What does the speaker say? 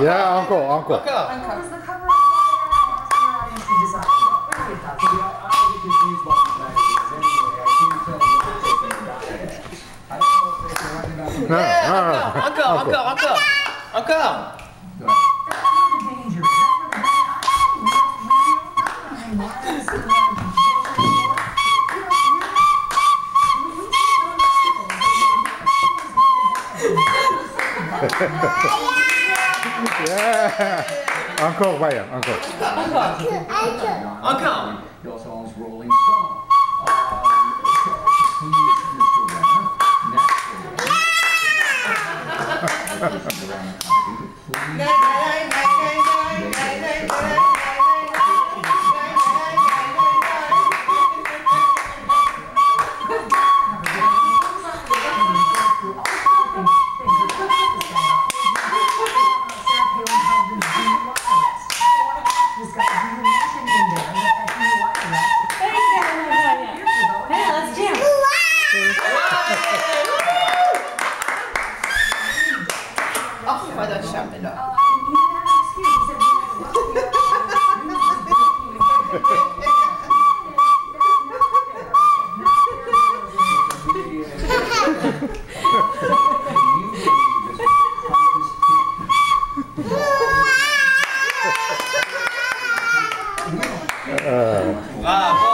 Yeah, uncle, uncle. Uncle. What was the cover of Oscar Agency design? What are you talking about? I get confused about these magazines anyway. I can't tell what they're. I don't know if they're running out of Yeah, no, no. uncle, uncle, uncle, uncle, uncle. Go Yeah. Uncle, vaya, uncle. Uncle. He also owns Rolling Stone. Um, Mr. Renner, naturally. Please Åh, vad den känner. Bravo!